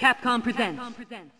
Capcom presents. Capcom presents.